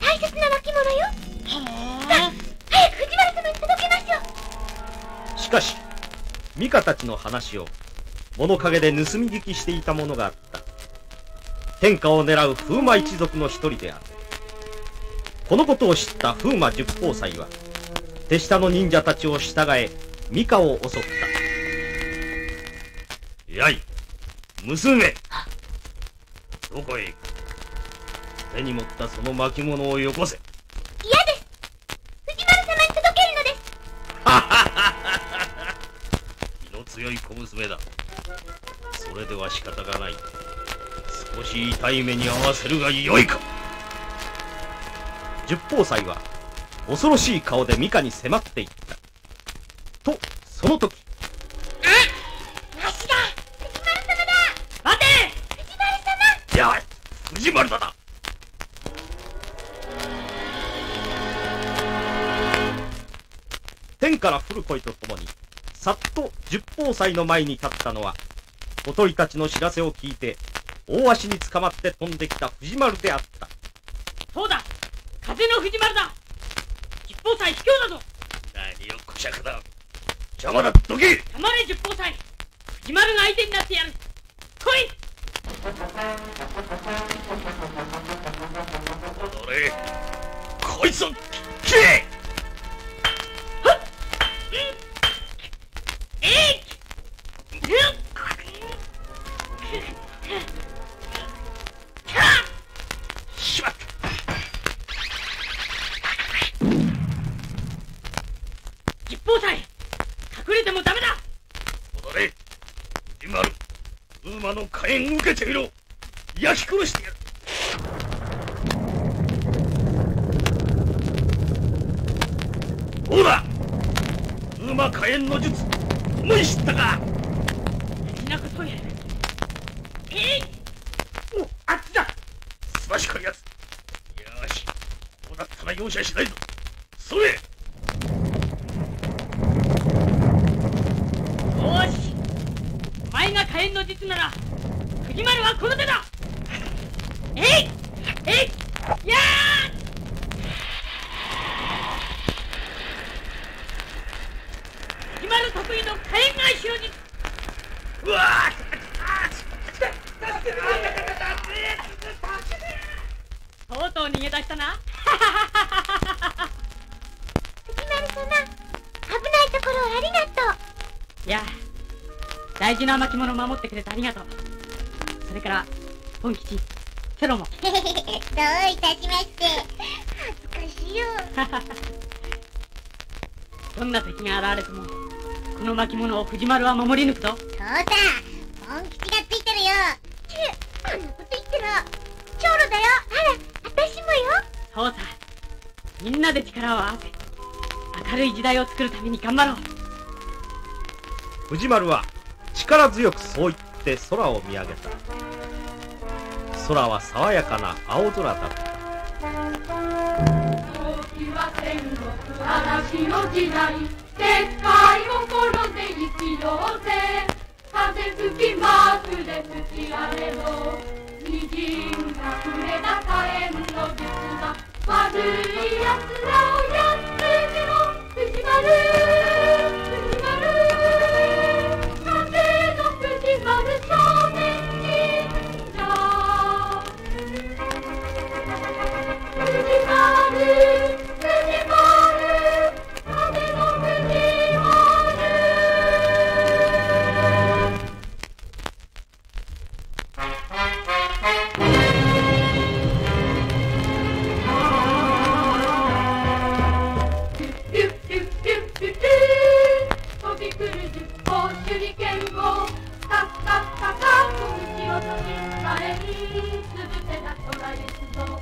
大切な巻物よ。さあ早く藤丸様に届けましょうしかしミカたちの話を物陰で盗み聞きしていた者があった。天下を狙う風魔一族の一人である。このことを知った風魔十宝斎は手下の忍者たちを従えミカを襲った。やい娘。どこへ行く。手に持ったその巻物をよこせ。強い小娘だ。それでは仕方がない。少し痛い目に遭わせるがよいか。十宝斎は恐ろしい顔でミカに迫っていった。とその時。わしだ。藤丸様だ。待て。藤丸様。いや藤丸だな。天から降る声とともにさっと十宝斎の前に立ったのは小鳥たちの知らせを聞いて大足に捕まって飛んできた藤丸であった。そうだ風の藤丸だ。十宝斎卑怯だぞ。何をこしゃくだ。邪魔だどけ！黙れ十宝斎。藤丸が相手になってやる。来い！踊れこいつを切れれてもダメだ。踊れ。の火炎受けてみろ。焼き殺してやる。火炎の術。思い知ったか。なことえい。おあっちだ。しこいやつ。よし。こうなったら容赦しないぞそれよしお前が火炎の術なら藤丸はこの手だ。えいえいやー。藤丸得意の火炎返しの術うわとうとう逃げ出したな。藤丸様危ないところをありがとう。いや大事な巻物を守ってくれてありがとう。それから本吉セロも。どういたしまして。恥ずかしいよ。どんな敵が現れてもこの巻物を藤丸は守り抜くぞ。そうだ。本吉がついてるよ。ちんなこと言ってる長老だよ。あら私もよ。そうさ。みんなで力を合わせ明るい時代を作るために頑張ろう。藤丸は力強くそう言って空を見上げた。空は爽やかな青空だった。時は戦国嵐の時代でっかい心で生きようぜ。風吹きまくれ吹き荒れろ虹がくれた火炎の術だ悪い奴つてせならないつぞ